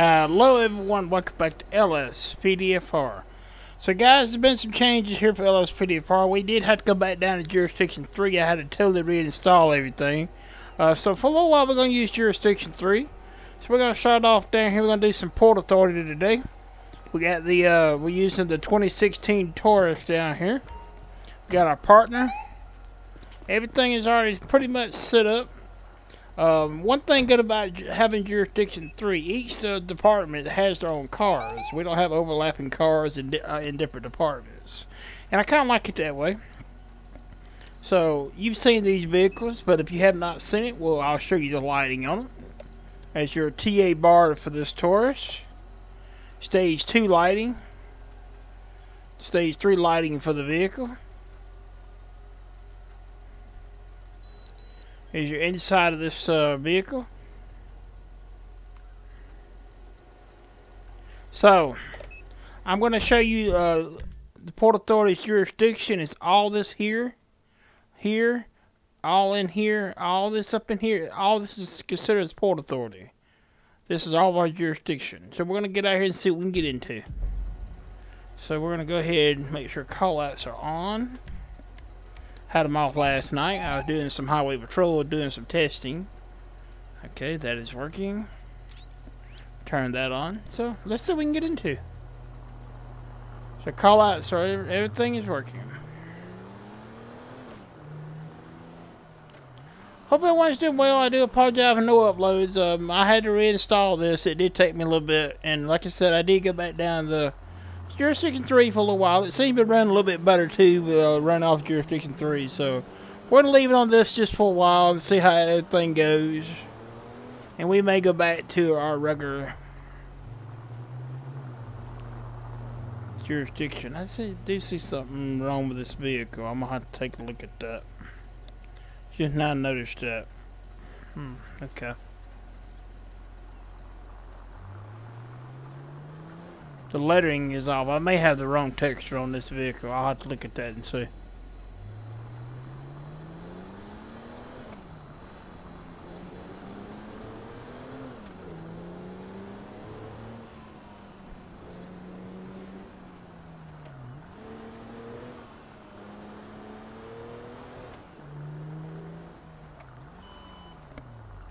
Hello everyone, welcome back to LSPDFR. So guys, there's been some changes here for LSPDFR. We did have to go back down to Jurisdiction 3. I had to totally reinstall everything. Uh, so for a little while we're going to use Jurisdiction 3. So we're going to start off down here. We're going to do some Port Authority today. We got the, uh, we're using the 2016 Taurus down here. We got our partner. Everything is already pretty much set up. Um, one thing good about having jurisdiction three, each uh, department has their own cars. We don't have overlapping cars in, di uh, in different departments, and I kind of like it that way. So you've seen these vehicles, but if you have not seen it, well, I'll show you the lighting on it. As your TA bar for this Taurus, stage two lighting, stage three lighting for the vehicle. Is your inside of this uh, vehicle. So, I'm going to show you uh, the Port Authority's jurisdiction is all this here, here, all in here, all this up in here. All this is considered as Port Authority. This is all of our jurisdiction. So we're going to get out here and see what we can get into. So we're going to go ahead and make sure callouts are on. Had them off last night. I was doing some highway patrol, doing some testing. Okay, that is working. Turn that on. So, let's see what we can get into. So, call out. So, everything is working. Hope everyone's doing well. I do apologize for no uploads. Um, I had to reinstall this. It did take me a little bit. And like I said, I did go back down the Jurisdiction 3 for a little while. It seems to running a little bit better too, uh, run off Jurisdiction 3. So we're going to leave it on this just for a while and see how everything goes. And we may go back to our regular jurisdiction. I see, do see something wrong with this vehicle. I'm going to have to take a look at that. Just now noticed that. Hmm, okay. The lettering is off. I may have the wrong texture on this vehicle. I'll have to look at that and see.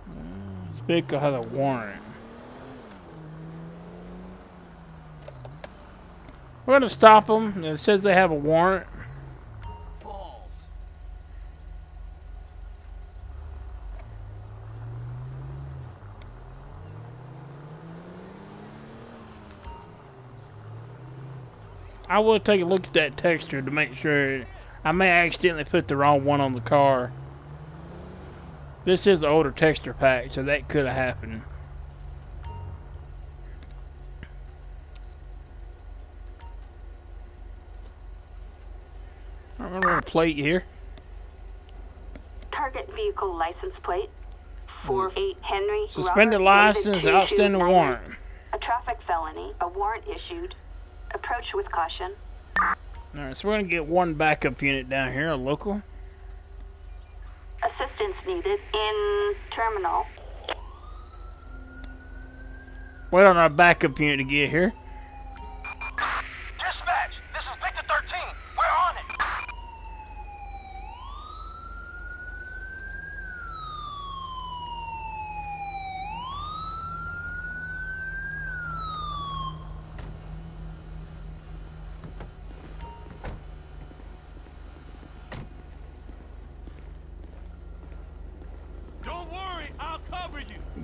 Uh, this vehicle has a warrant. We're gonna stop them. It says they have a warrant. Balls. I will take a look at that texture to make sure. I may accidentally put the wrong one on the car. This is an older texture pack, so that could have happened. Plate here. Target vehicle license plate. 48 Henry. Suspended Robert license, outstanding warrant. A traffic felony, a warrant issued. Approach with caution. Alright, so we're gonna get one backup unit down here, a local. Assistance needed in terminal. Wait on our backup unit to get here.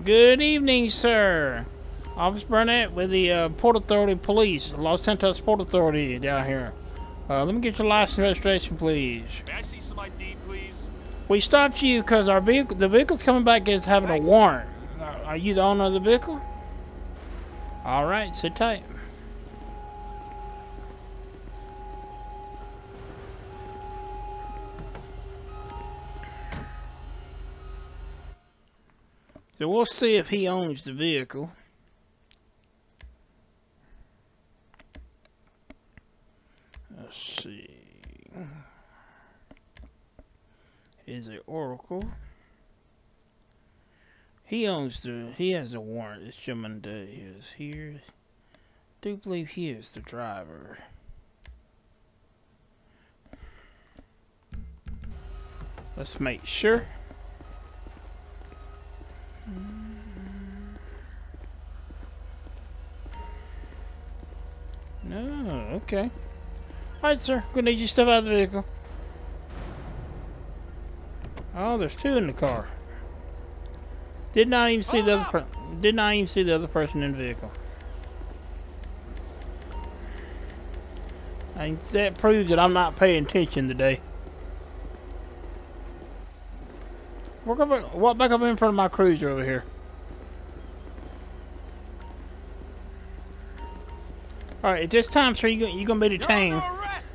Good evening, sir. Officer Burnett with the uh, Port Authority Police, Los Santos Port Authority down here. Uh, let me get your license registration, please. May I see some ID, please? We stopped you because our vehicle, the vehicle's coming back is having Thanks. a warrant. Are you the owner of the vehicle? All right, sit tight. So we'll see if he owns the vehicle. Let's see. Is it Oracle? He owns the. He has a warrant. This gentleman is here. Do believe he is the driver. Let's make sure. No, okay. Alright, sir. Gonna need you to step out of the vehicle. Oh, there's two in the car. Did not even see the other did not even see the other person in the vehicle. And that proves that I'm not paying attention today. Walk up, walk back up in front of my cruiser over here. All right, at this time, sir, you you gonna be detained. You're under arrest!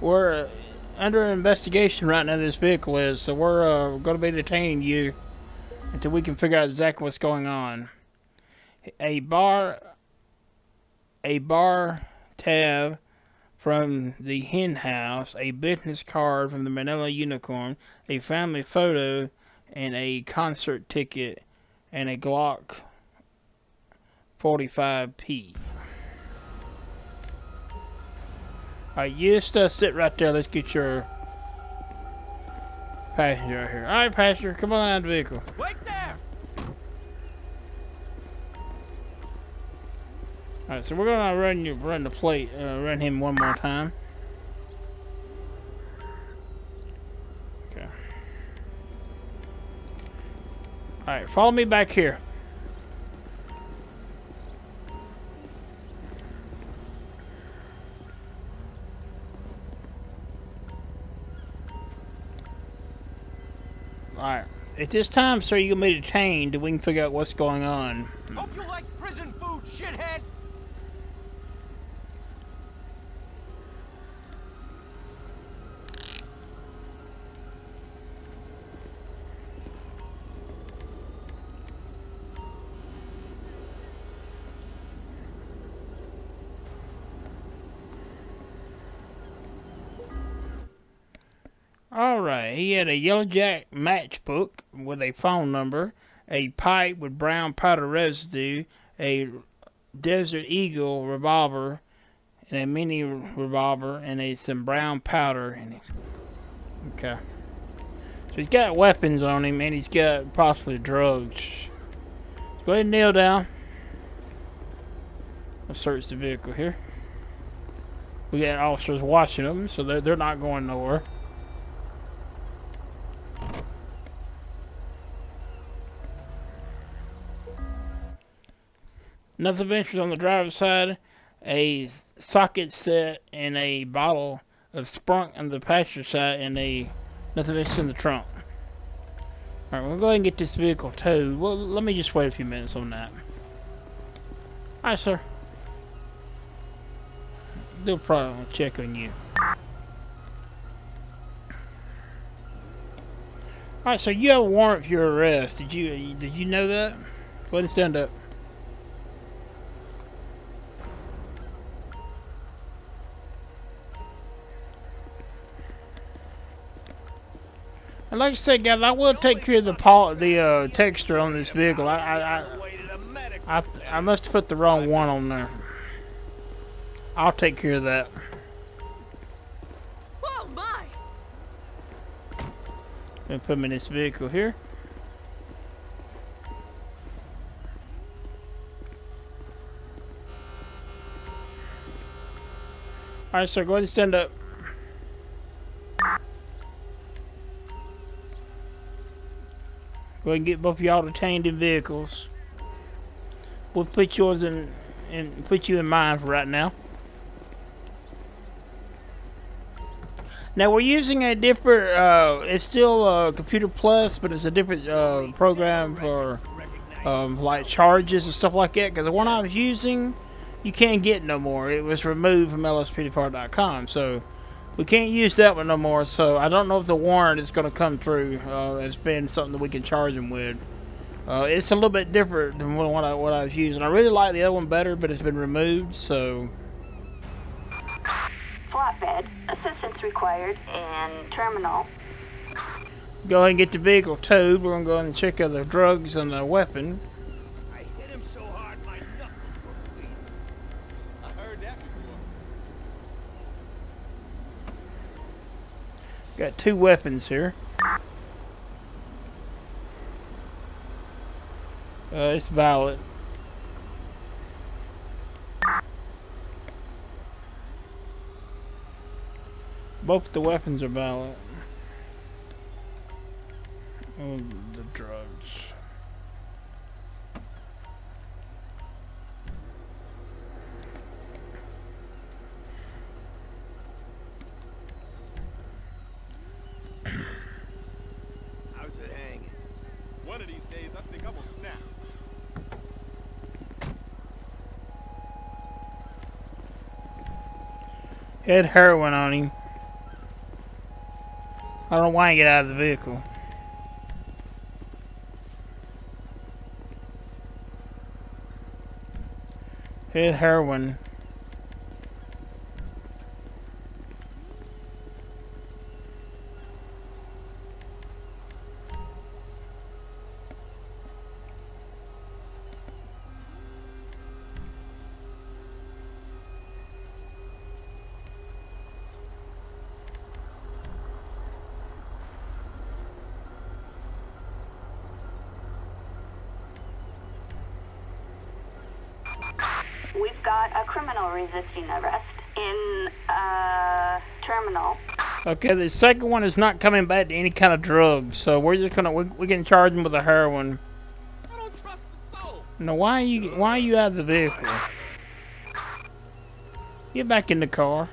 We're uh, under investigation right now. This vehicle is, so we're uh, gonna be detaining you until we can figure out exactly what's going on. A bar, a bar tab from the hen house, a business card from the Vanilla Unicorn, a family photo, and a concert ticket, and a Glock 45P. Alright, you uh, sit right there. Let's get your passenger out here. Alright, passenger, come on out of the vehicle. Wait there! Alright, so we're gonna run you run the plate, uh, run him one more time. Okay. Alright, follow me back here. Alright. At this time, sir, you're gonna be detained and we can figure out what's going on. Hope you like prison food, shithead! He had a Yellow Jack matchbook with a phone number, a pipe with brown powder residue, a Desert Eagle revolver, and a mini revolver, and a, some brown powder in it. Okay. So he's got weapons on him, and he's got possibly drugs. Let's Go ahead and kneel down. Let's search the vehicle here. We got officers watching them, so they're, they're not going nowhere. Nothing ventures on the driver's side, a socket set, and a bottle of Sprunk on the passenger side, and a nothing ventures in the trunk. Alright, we'll go ahead and get this vehicle towed. Well, let me just wait a few minutes on that. Alright, sir. They'll probably check on you. Alright, so you have a warrant for your arrest. Did you did you know that? Go ahead and stand up. And like I said, guys, I will take care of the paw, the uh, texture on this vehicle. I, I, I, Waited a medic. I, I must have put the wrong one on there. I'll take care of that. Oh my! Gonna put him in this vehicle here. Alright, sir, go ahead and stand up. Go and get both of y'all detained in vehicles. We'll put yours in and put you in mind for right now. Now we're using a different, uh, it's still uh, Computer Plus, but it's a different uh, program for um, like charges and stuff like that. Because the one I was using, you can't get no more. It was removed from lspd4.com, so we can't use that one no more. So I don't know if the warrant is going to come through uh, as being something that we can charge them with. Uh, it's a little bit different than what I, what I was using. I really like the other one better, but it's been removed, so SWAT bed. Assistance required in terminal. Go ahead and get the vehicle towed. We're gonna go and check out the drugs and the weapon. I hit him so hard my knuckles were bleeding. I heard that before. Got two weapons here. Uh, it's valid. Both the weapons are valid the drugs. How's it hanging? One of these days, I think I'm gonna snap. Had heroin on him. I don't why he get out of the vehicle. Had heroin. Okay, the second one is not coming back to any kind of drug, so we're just gonna we, we can charge him with a heroin. I don't trust the soul. Now, why are you why are you out of the vehicle? Get back in the car.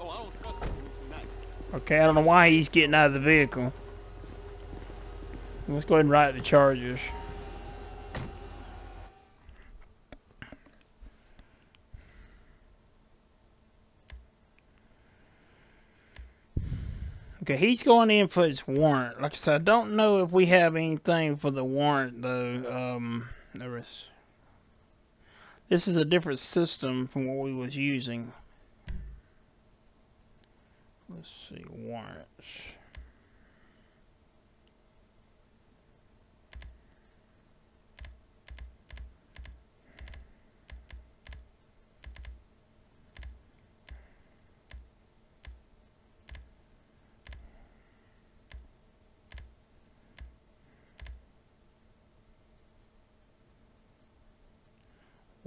Oh, I don't trust the food tonight. Okay, I don't know why he's getting out of the vehicle. Let's go ahead and write the charges. Okay, he's going in for his warrant. Like I said, I don't know if we have anything for the warrant though. Um, there was. This is a different system from what we was using. Let's see, warrants.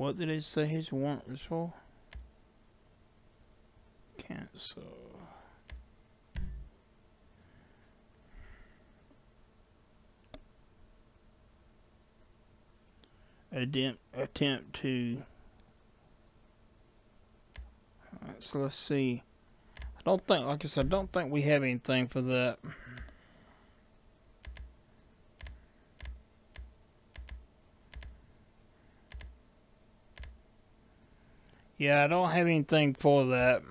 What did it say his warrant was for? Cancel. attempt attempt to Alright, so let's see I don't think like I said I don't think we have anything for that yeah I don't have anything for that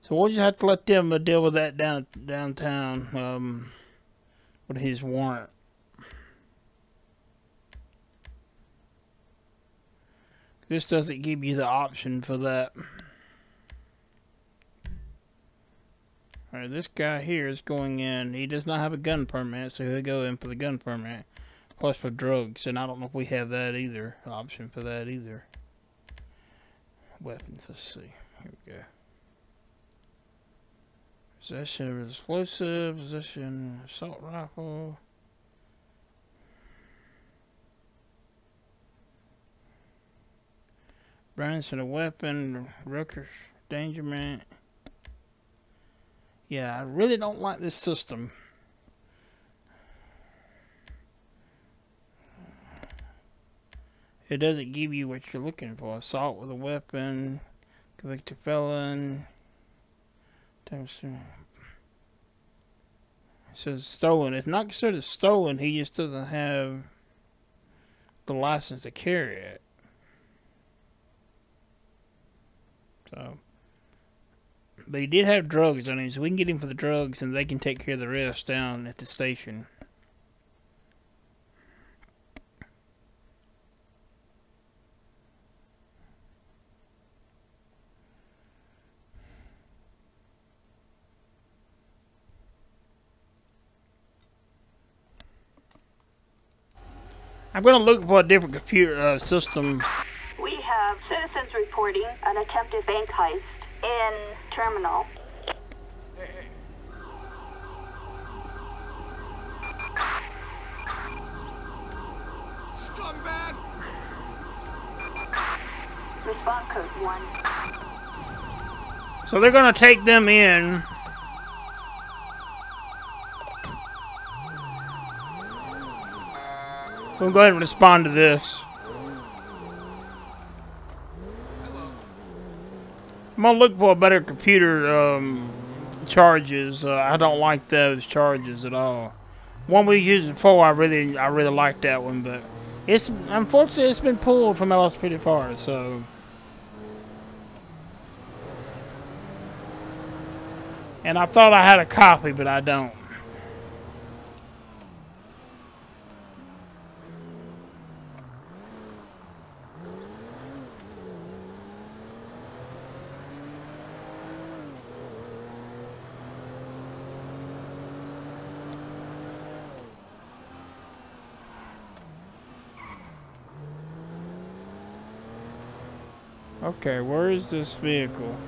so we'll just have to let them uh, deal with that down downtown um with his warrant This doesn't give you the option for that. Alright, this guy here is going in. He does not have a gun permit, so he'll go in for the gun permit. Plus for drugs, and I don't know if we have that either. Option for that either. Weapons, let's see. Here we go. Possession of explosive, possession assault rifle. Branson the weapon, Rucker's endangerment. Yeah, I really don't like this system. It doesn't give you what you're looking for. Assault with a weapon, convicted felon. Times It says stolen. It's not considered stolen, he just doesn't have the license to carry it. So But he did have drugs on him, so we can get him for the drugs and they can take care of the rest down at the station. I'm gonna look for a different computer uh, system. We have citizens reporting an attempted bank heist in terminal. Scumbag! Response code 1. So they're gonna take them in. We'll go ahead and respond to this. I'm gonna look for a better computer um, charges. Uh, I don't like those charges at all. One we used before, I really, I really like that one, but it's unfortunately it's been pulled from LSPDFR. So, and I thought I had a copy, but I don't. Okay, where is this vehicle?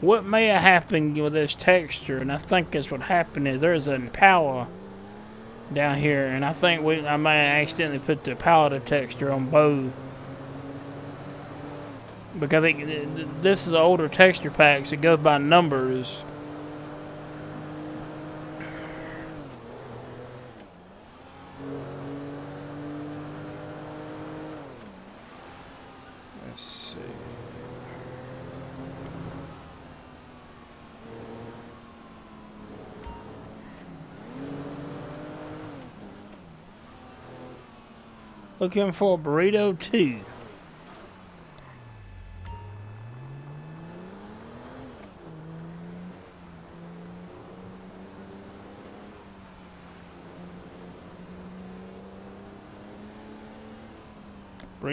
What may have happened with this texture, and I think that's what happened is there's an Impala down here, and I think we I may have accidentally put the Impala texture on both because I think this is an older texture pack, so it goes by numbers. Let's see. Looking for burrito 2.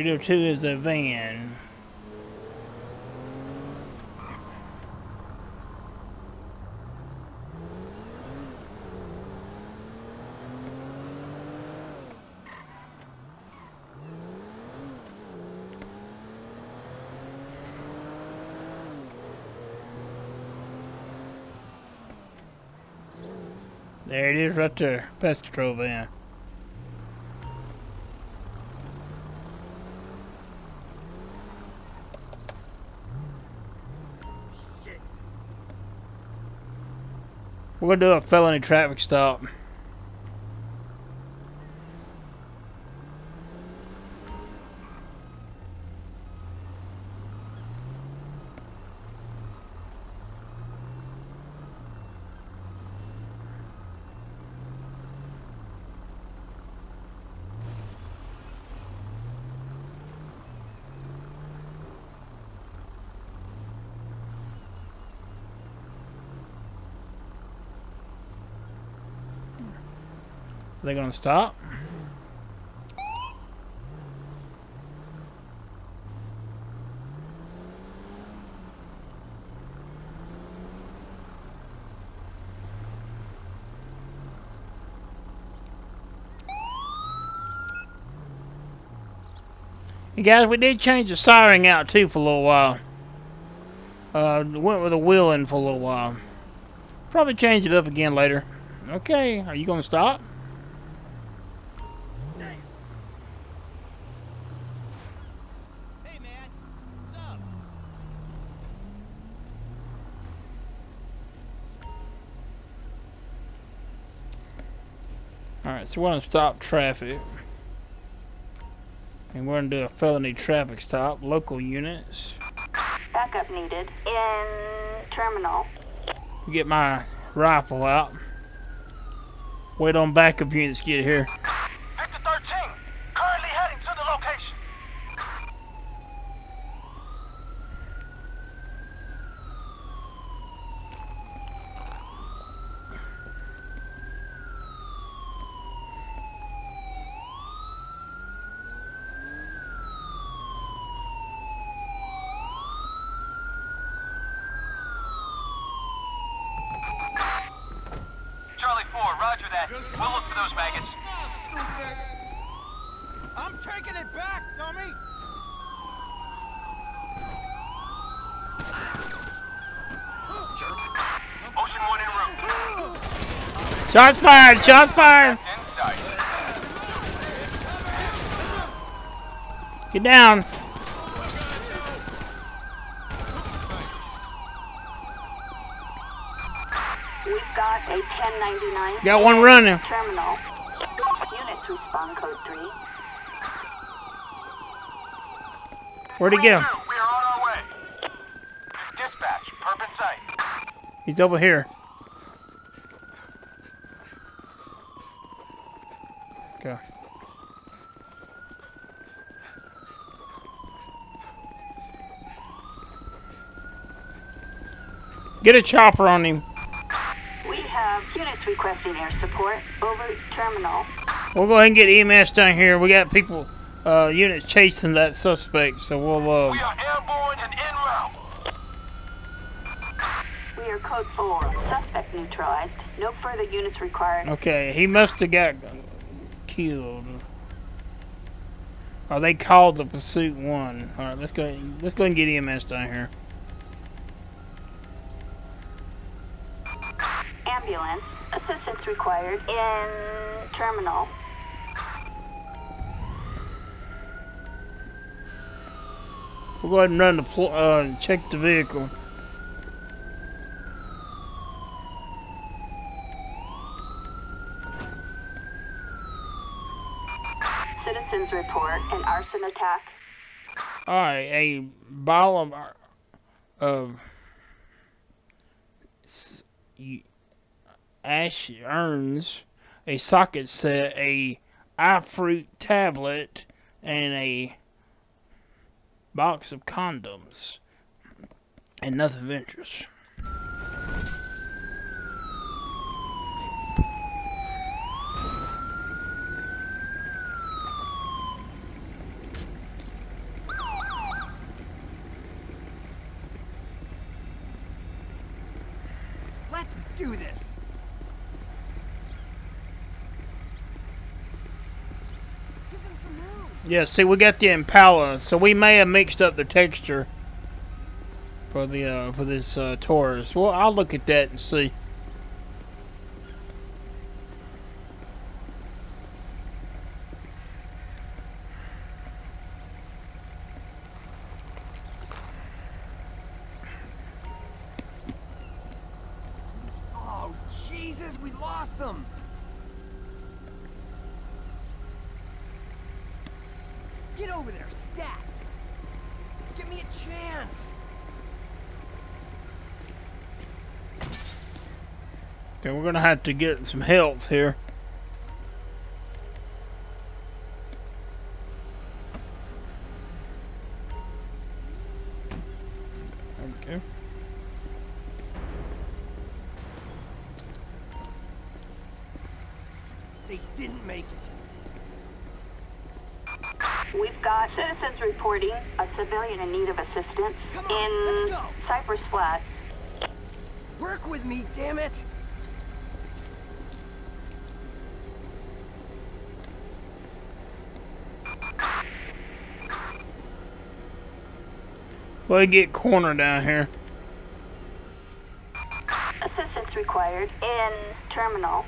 Burrito 2 is the van. There it is right there, pest control van. We're gonna do a felony traffic stop. Are they gonna stop? Hey guys, we did change the siren out too for a little while. Uh, went with a wheel in for a little while. Probably change it up again later. Okay, are you gonna stop? We're gonna stop traffic. And we're gonna do a felony traffic stop, local units. Backup needed in terminal. Get my rifle out. Wait on backup units to get here. Victor 13, currently heading to the location. Charlie 4, roger that. We'll look for those maggots. I'm taking it back, dummy! Ocean 1 en route. Shots fired! Shots fired! Get down! We've got a 1099. Got one running. Terminal. Units respond code 3. Where'd he go? We are on our way. Dispatch, perp in sight. He's over here. Okay. Get a chopper on him. We have units requesting air support. Over terminal. We'll go ahead and get EMS down here. We got people, uh, units chasing that suspect, so we'll, uh, We are airborne and en route. We are code 4. Suspect neutralized. No further units required. okay, he must have got killed. Or they called the pursuit one. Alright, let's go, let's go and get EMS down here. Assistance required in terminal. We'll go ahead and run the, uh, check the vehicle. Citizens report an arson attack. Alright, a ball of, ar- of s- y- ash urns, a socket set, a iFruit tablet, and a box of condoms. And nothing of interest. Let's do this. Give them some room. Yeah, see, we got the Impala, so we may have mixed up the texture for the uh, for this uh, Taurus. Well, I'll look at that and see. Oh, Jesus, we lost them. Get over there, stat. Give me a chance. Okay, we're gonna have to get some health here. Okay. They didn't make it. We've got citizens reporting a civilian in need of assistance Come on, let's in go. Cypress Flat. Work with me, damn it. We'll get corner down here. Assistance required in terminal.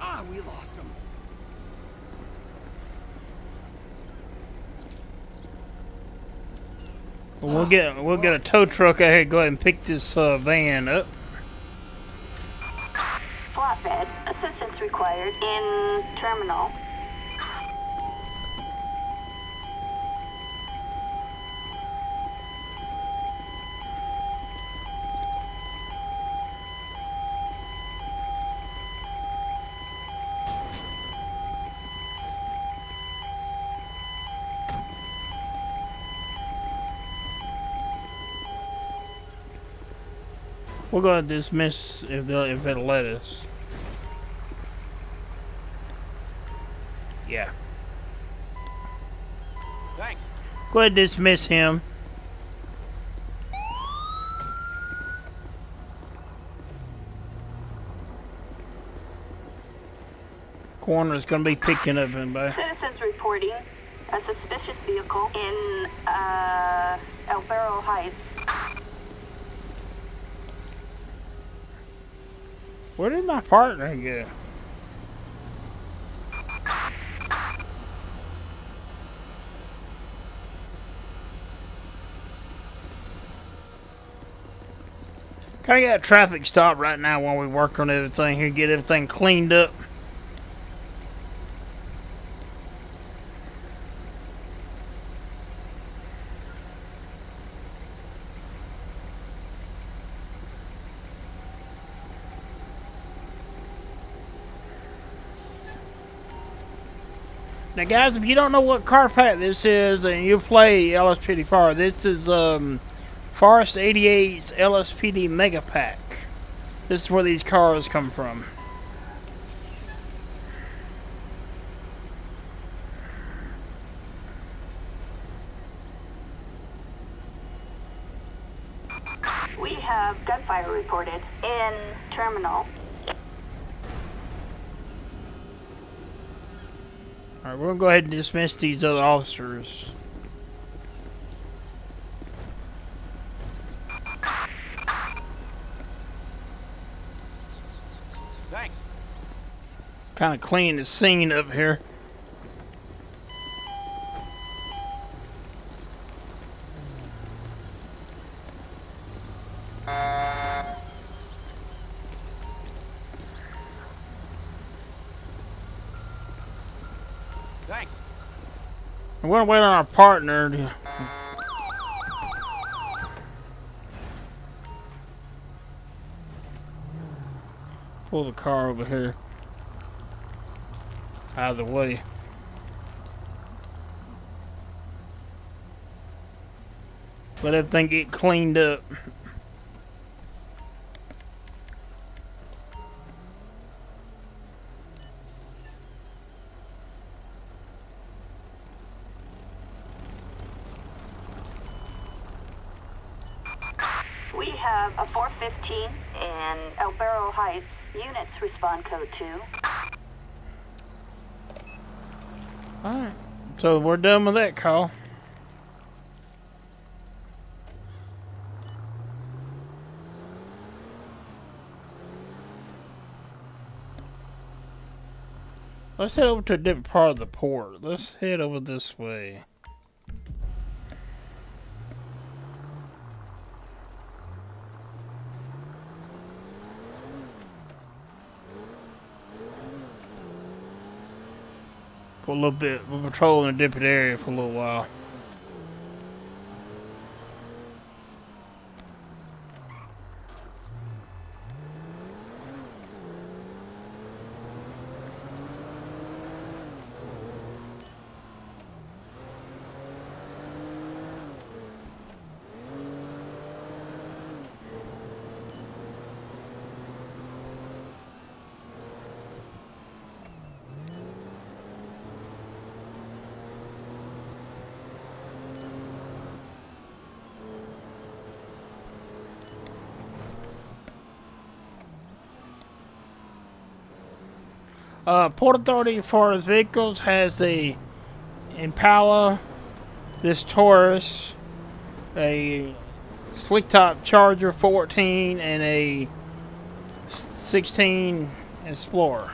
Ah, we lost them. We'll get we'll get a tow truck out here. Go ahead and pick this uh, van up. Flatbed. Assistance required in terminal. We're gonna dismiss if they'll if it'll let us. Yeah. Thanks. Go ahead and dismiss him. Corner is gonna be picking up anybody. Citizens reporting a suspicious vehicle in uh, El Burro Heights. Where did my partner go? Kinda got a traffic stop right now while we work on everything here, get everything cleaned up. Now, guys, if you don't know what car pack this is and you play LSPDFR, this is um, Forest 88's LSPD Mega Pack. This is where these cars come from. We have gunfire reported in terminal. Alright, we're gonna go ahead and dismiss these other officers. Thanks. Kind of clean the scene up here. We're gonna wait on our partner. To... Pull the car over here. Out of the way. Let everything get cleaned up. Units respond code 2. Alright. So we're done with that call. Let's head over to a different part of the port. Let's head over this way. For a little bit. We're patrolling a different area for a little while. Uh, Port Authority for vehicles has a Impala, this Taurus, a slick top Charger 14, and a 16 Explorer.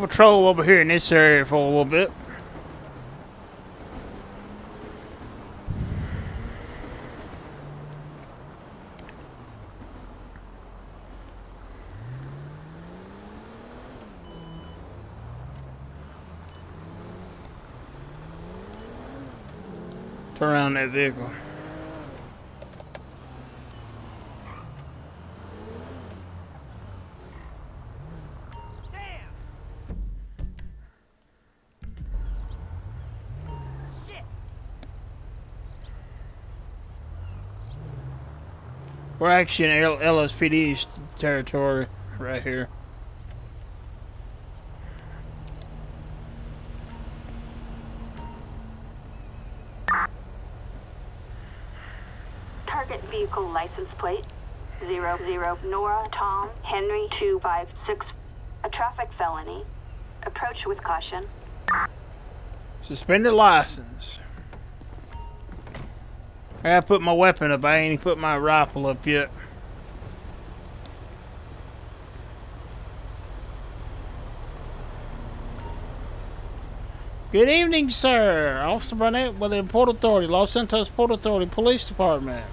We'll patrol over here in this area for a little bit. Turn around that vehicle. Actually in L- LSPD's territory right here. Target vehicle license plate zero zero Nora Tom Henry two five six. A traffic felony. Approach with caution. Suspended license. I gotta put my weapon up. I ain't even put my rifle up yet. Good evening, sir. Officer Burnett with the Port Authority, Los Santos Port Authority Police Department.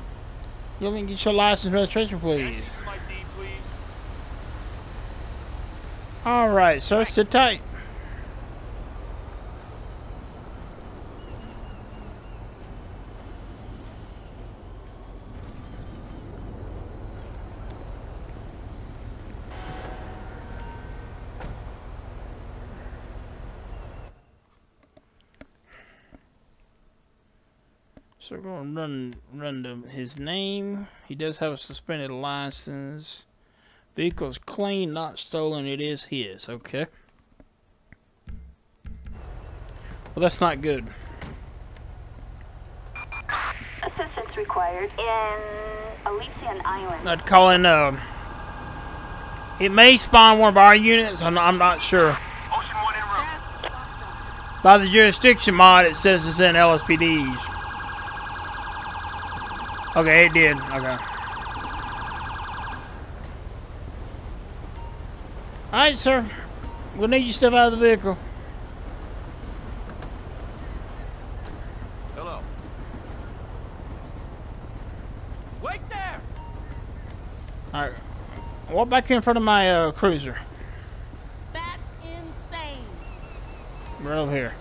You can get your license registration, please. please? Alright, sir. Sit tight. So we're going to run run the, his name. He does have a suspended license. Vehicle's clean, not stolen. It is his. Okay. Well, that's not good. Assistance required in Elysian Island. Not calling. Uh, it may spawn one of our units. I'm, I'm not sure. Ocean 1 en route. By the jurisdiction mod, it says it's in LSPD's. Okay, it did. Okay. Alright, sir. We'll need you to step out of the vehicle. Hello. Wait there! Alright. Walk back in front of my uh, cruiser. That's insane. Right over here.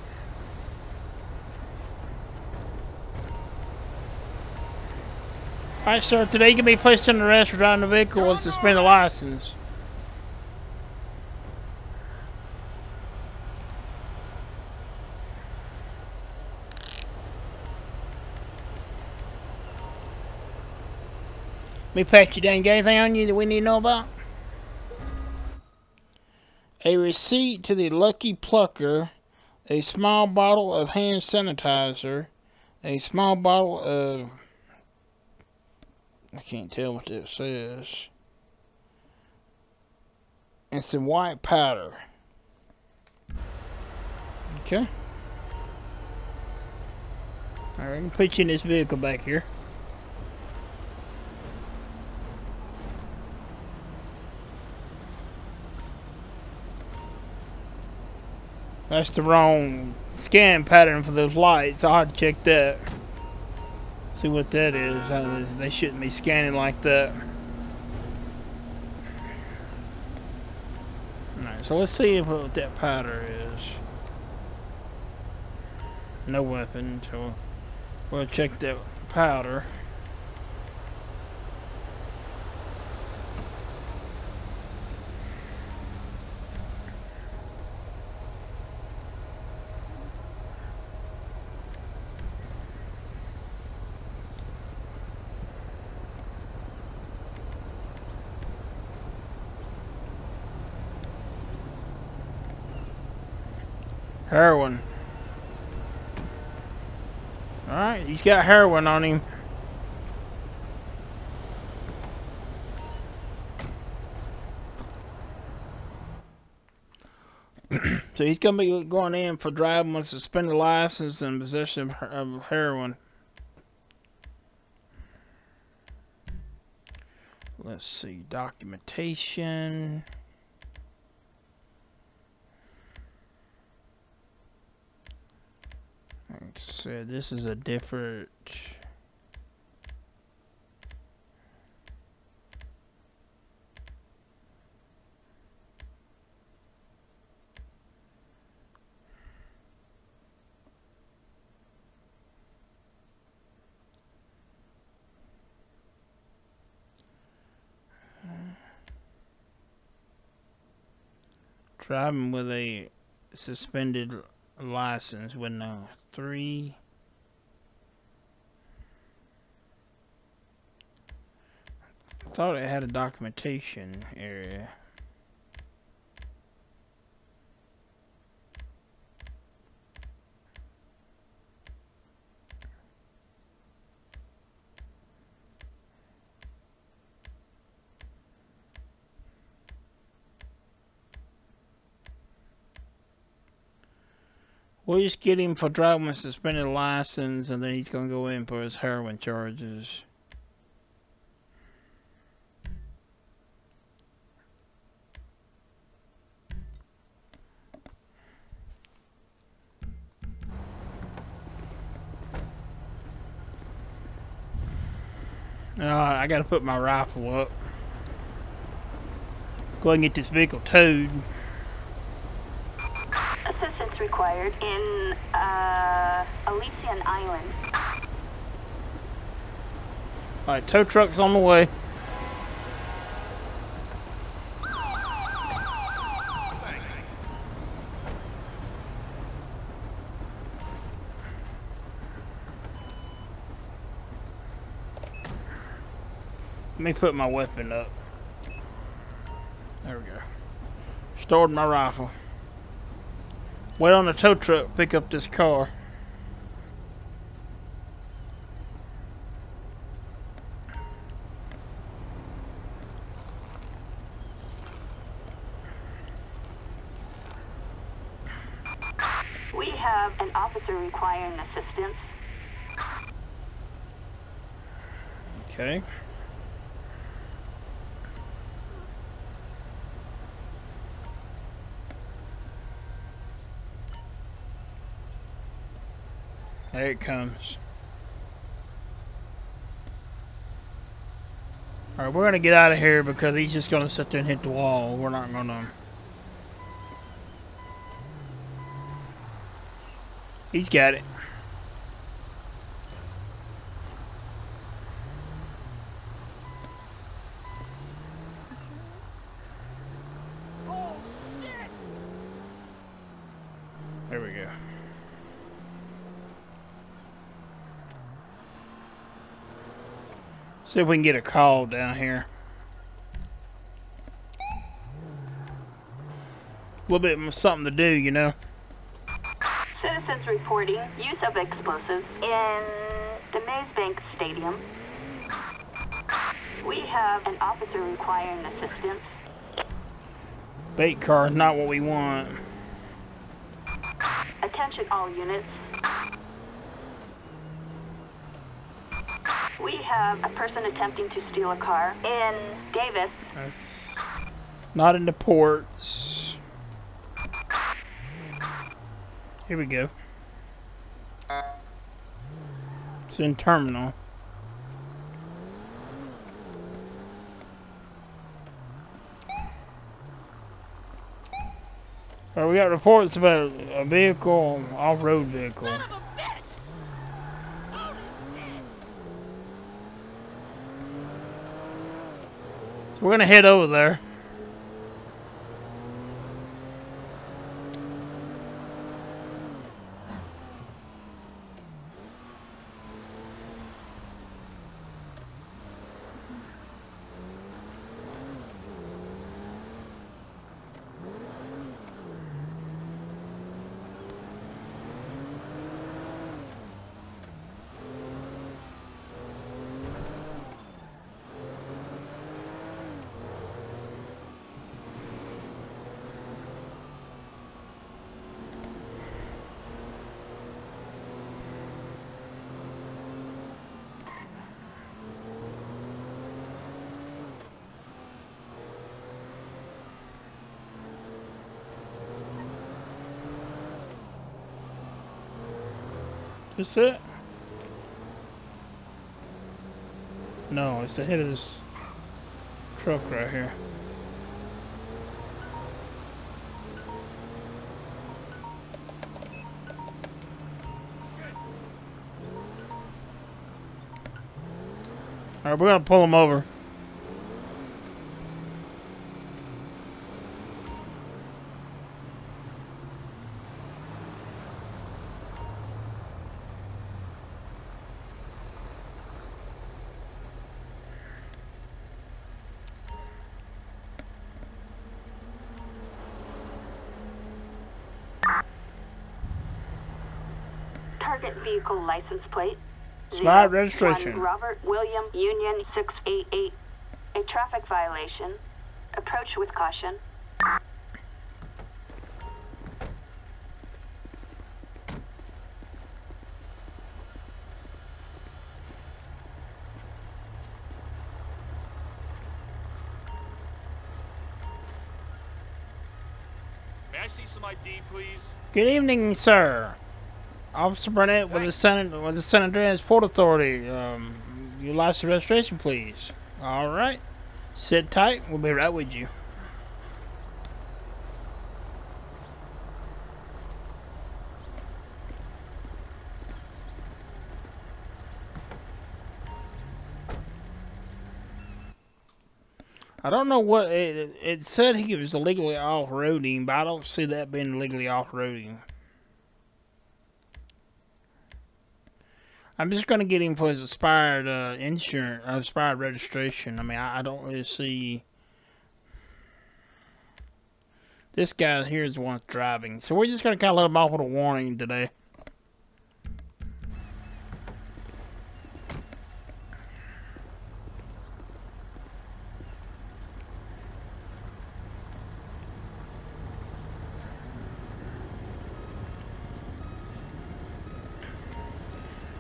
Alright, sir. Today you can be placed under arrest for driving the vehicle with suspended license. Me pat you down. Got anything on you that we need to know about? A receipt to the Lucky Plucker, a small bottle of hand sanitizer, a small bottle of. I can't tell what this says. It's some white powder. Okay. Alright, I'm in this vehicle back here. That's the wrong scan pattern for those lights. I'll have to check that. See what that is. Uh, How They shouldn't be scanning like that. Alright, so let's see what that powder is. No weapon, so we'll check that powder. Heroin. Alright, he's got heroin on him. so he's gonna be going in for driving with suspended license and possession of heroin. Let's see, documentation. So this is a different driving with a suspended license would know three. I Thought it had a documentation area. We'll just get him for driving with suspended license, and then he's gonna go in for his heroin charges. Uh, I gotta put my rifle up. Go ahead and get this vehicle towed. Required in uh, Elysian Island. Alright, tow truck's on the way. Let me put my weapon up. There we go. Stored my rifle. Wait on the tow truck, pick up this car. We have an officer requiring assistance. Okay. There it comes. Alright, we're gonna get out of here because he's just gonna sit there and hit the wall. We're not gonna... Um, he's got it. See if we can get a call down here. A little bit of something to do, you know. Citizens reporting use of explosives in the Maze Bank Stadium. We have an officer requiring assistance. Bait car is not what we want. Attention all units. We have a person attempting to steal a car in Davis. That's not in the ports. Here we go. It's in terminal. We got reports about a vehicle, off-road vehicle. Son of a bitch! Holy shit! So we're gonna head over there. This it? No, it's the head of this truck right here. Alright, we're gonna pull him over. Target vehicle license plate. Spot zero registration. Robert William Union 688. A traffic violation. Approach with caution. May I see some ID, please? Good evening, sir. Officer Burnett with the San with the San Andreas Port Authority. Um, your license registration, please. All right. Sit tight. We'll be right with you. I don't know what it, it said. He was illegally off-roading, but I don't see that being illegally off-roading. I'm just gonna get him for his expired uh, insurance, uh, expired registration. I mean, I, I don't really see. This guy here is the one driving, so we're just gonna kind of let him off with a warning today.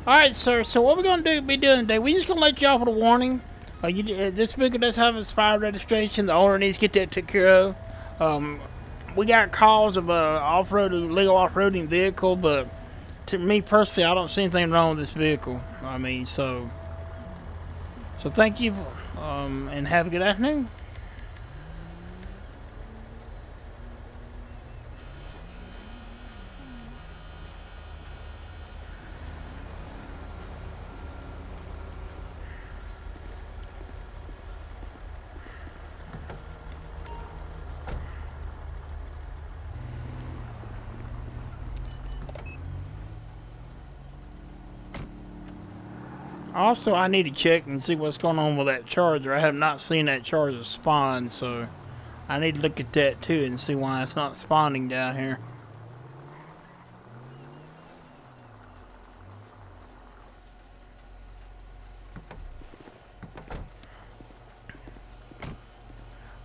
Alright, sir, so what we're going to do be doing today, we're just going to let you off with a warning. Uh, you, uh, this vehicle does have expired registration. The owner needs to get that taken care of. Um, we got calls of a off-roading, legal off-roading vehicle, but to me personally, I don't see anything wrong with this vehicle. I mean, so, so thank you, um, and have a good afternoon. Also, I need to check and see what's going on with that charger. I have not seen that charger spawn, so I need to look at that too and see why it's not spawning down here.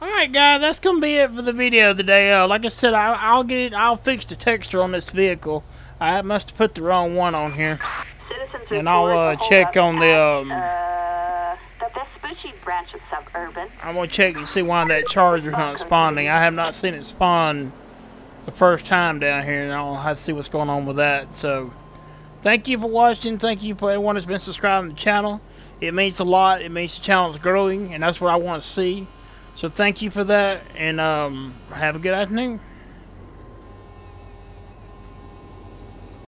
Alright guys, that's gonna be it for the video today. Uh, like I said, I, I'll get it, I'll fix the texture on this vehicle. I must have put the wrong one on here. And I'll, uh, check on the, at, um, Uh, the Vespucci branch of Suburban. I'm gonna check and see why that charger's not spawning. I have not seen it spawn the first time down here, and I'll have to see what's going on with that. So, thank you for watching. Thank you for everyone that's been subscribing to the channel. It means a lot. It means the channel's growing, and that's what I want to see. So, thank you for that, and um, have a good afternoon.